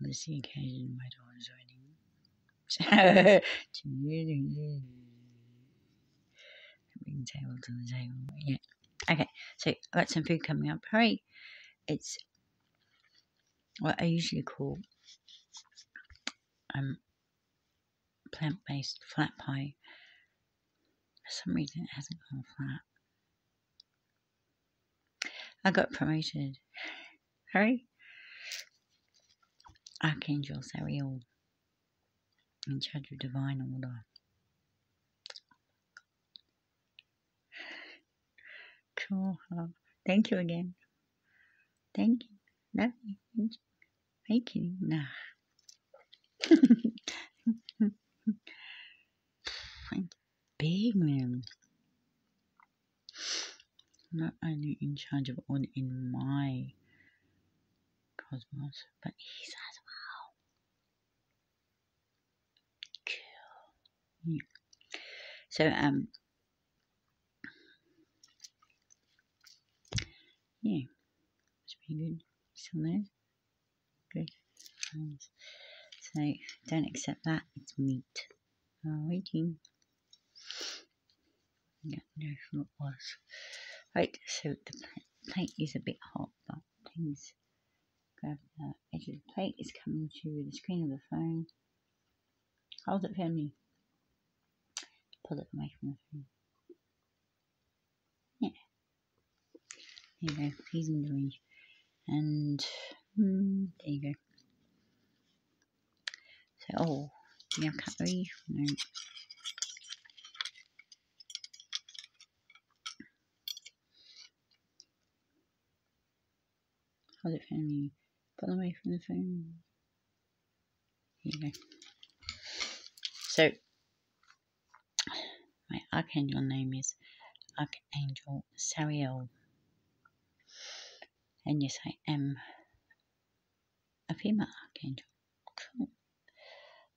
on this occasion, my daughter's wedding. Bring table to the table. Yeah. Okay, so I got some food coming up. Hurry! It's what I usually call um plant-based flat pie. For some reason, it hasn't gone flat. I got promoted. Hurry! Archangel Sariel in charge of divine order. Cool. Thank you again. Thank you. Love you. Thank you. Nah. Big man. Not only in charge of all in my cosmos, but he's as well. Cool. So um yeah, it's pretty good. Still there? Good. So don't accept that, it's meat. Alrighty. Yeah, no, what was. Right, so the plate is a bit hot, but please grab the edge of the plate. It's coming to the screen of the phone. Hold it for me. Pull it away from the phone. Yeah. There you go. Please enjoy. And mm, there you go. So, oh, do you have cutlery? No. Hold it for me. Pull away from the phone. Here you go. So, my archangel name is Archangel Sariel. And yes, I am a female archangel. Cool.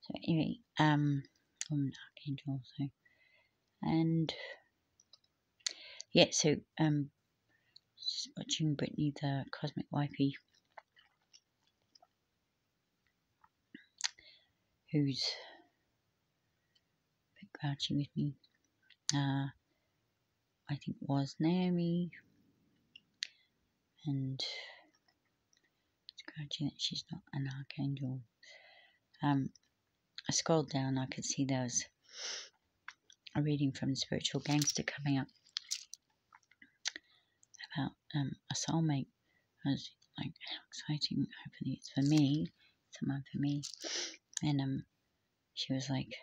So anyway, um, I'm an archangel. So, and yeah, so um, just watching Brittany, the cosmic wifey, who's a bit grouchy with me. Uh, I think was Naomi, and it's grouchy that she's not an archangel. Um, I scrolled down, I could see there was a reading from the spiritual gangster coming up about um, a soulmate. I was like, how exciting! Hopefully, it's for me, someone for me. And um, she was like,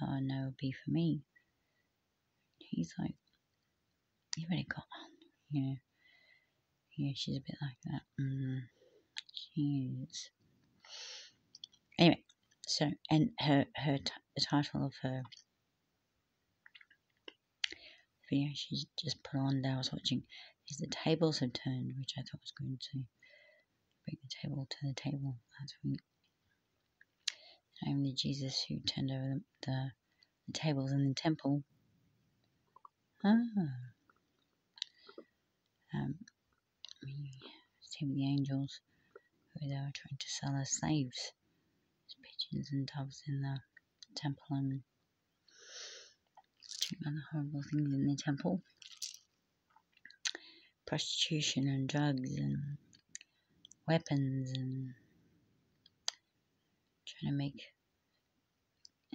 oh no, it'll be for me. He's like, you already got one, yeah. Yeah, she's a bit like that. Mm, is. Anyway, so and her her t- the title of her video she just put on that I was watching is the tables have turned, which I thought was going to bring the table to the table last week. Only Jesus who turned over the, the, the tables in the temple. Ah. Um, see with the angels who they were trying to sell as slaves, as pigeons and doves in the temple and other horrible things in the temple prostitution and drugs and weapons and trying to make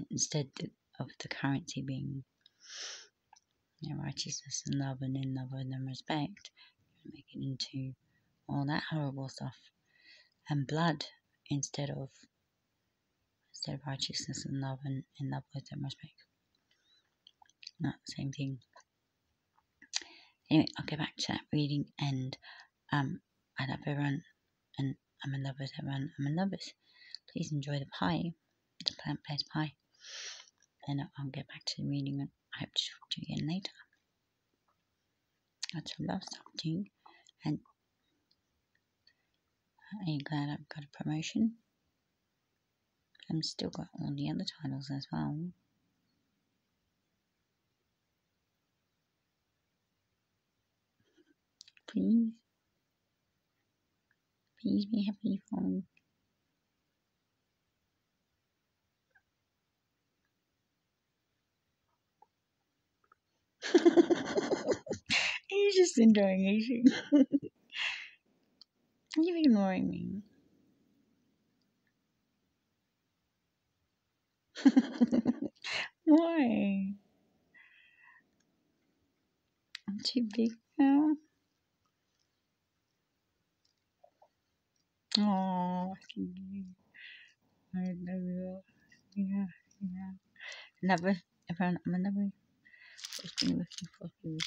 instead of the currency being righteousness and love and in love and respect, make it into all that horrible stuff and blood instead of instead of righteousness and love and in love with and respect. Not the same thing. Anyway, I'll go back to that reading and um, I love everyone and I'm in love with everyone. I'm in love with. Please enjoy the pie, the plant-based pie. Then I'll get back to the reading and hope to to you later. Lots of love you and are you glad I've got a promotion? I'm still got all the other titles as well. Please. Please be happy for me. Enjoying eating. Are you ignoring me? Why? I'm too big now. Oh, I love you. Yeah, yeah. Never, ever, I'm never. What's been looking for you?